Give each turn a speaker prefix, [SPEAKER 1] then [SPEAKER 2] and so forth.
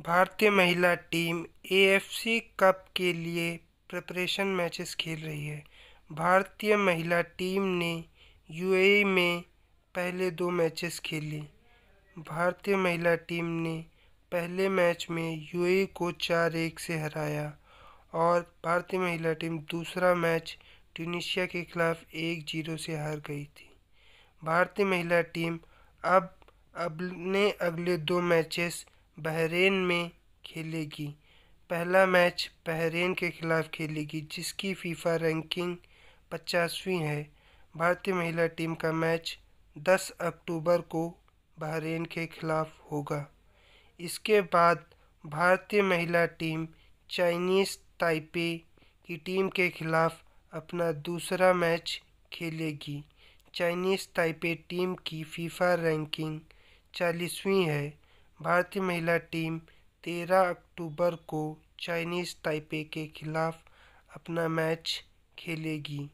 [SPEAKER 1] भारतीय महिला team AFC cup के लिए प्रिपरेशन मैचेस खेल रही है। भारतीय महिला टीम ने यूएई में पहले दो मैचेस खेले। भारतीय महिला टीम ने पहले मैच में यूएई को चार एक से हराया और भारतीय महिला टीम दूसरा मैच ट्यूनिशिया के खिलाफ एक ज़ीरो से हार गई थी। भारतीय महिला टीम अब अपने अगले दो मैचेस बहरीन में खेलेगी। पहला मैच बहरीन के खिलाफ खेलेगी, जिसकी फीफा रैंकिंग पचासवीं है। भारतीय महिला टीम का मैच 10 अक्टूबर को बहरीन के खिलाफ होगा। इसके बाद भारतीय महिला टीम चाइनीज़ ताइपे की टीम के खिलाफ अपना दूसरा मैच खेलेगी। चाइनीज़ ताइपे टीम की फीफा रैंकिंग चालीसवीं है। भारतीय महिला टीम तेरह अक्टूबर को चाइनीज़ ताइपे के खिलाफ अपना मैच खेलेगी।